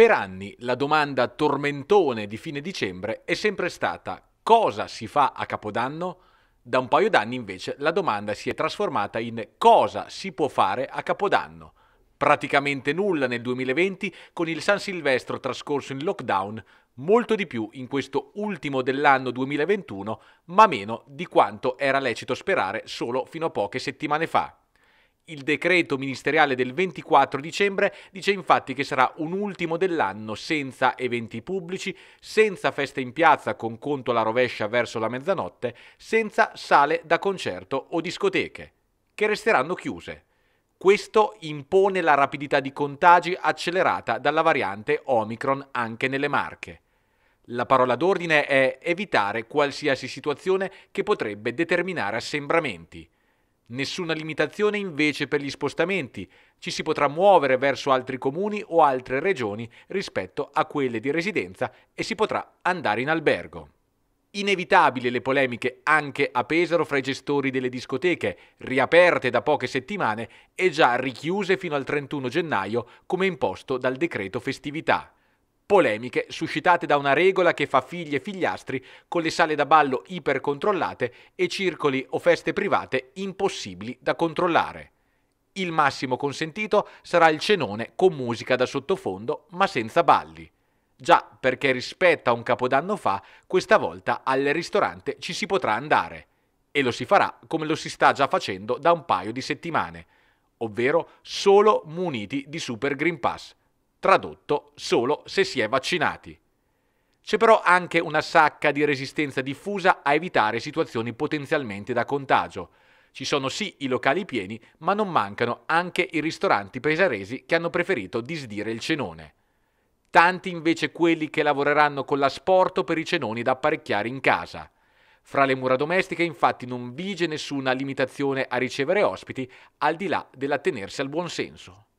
Per anni la domanda tormentone di fine dicembre è sempre stata cosa si fa a Capodanno? Da un paio d'anni invece la domanda si è trasformata in cosa si può fare a Capodanno. Praticamente nulla nel 2020 con il San Silvestro trascorso in lockdown, molto di più in questo ultimo dell'anno 2021, ma meno di quanto era lecito sperare solo fino a poche settimane fa. Il decreto ministeriale del 24 dicembre dice infatti che sarà un ultimo dell'anno senza eventi pubblici, senza feste in piazza con conto alla rovescia verso la mezzanotte, senza sale da concerto o discoteche, che resteranno chiuse. Questo impone la rapidità di contagi accelerata dalla variante Omicron anche nelle Marche. La parola d'ordine è evitare qualsiasi situazione che potrebbe determinare assembramenti. Nessuna limitazione invece per gli spostamenti. Ci si potrà muovere verso altri comuni o altre regioni rispetto a quelle di residenza e si potrà andare in albergo. Inevitabili le polemiche anche a Pesaro fra i gestori delle discoteche, riaperte da poche settimane e già richiuse fino al 31 gennaio come imposto dal decreto festività polemiche suscitate da una regola che fa figli e figliastri con le sale da ballo ipercontrollate e circoli o feste private impossibili da controllare. Il massimo consentito sarà il cenone con musica da sottofondo ma senza balli. Già perché rispetto a un capodanno fa, questa volta al ristorante ci si potrà andare. E lo si farà come lo si sta già facendo da un paio di settimane, ovvero solo muniti di Super Green Pass tradotto solo se si è vaccinati. C'è però anche una sacca di resistenza diffusa a evitare situazioni potenzialmente da contagio. Ci sono sì i locali pieni, ma non mancano anche i ristoranti pesaresi che hanno preferito disdire il cenone. Tanti invece quelli che lavoreranno con l'asporto per i cenoni da apparecchiare in casa. Fra le mura domestiche infatti non vige nessuna limitazione a ricevere ospiti al di là dell'attenersi al buon senso.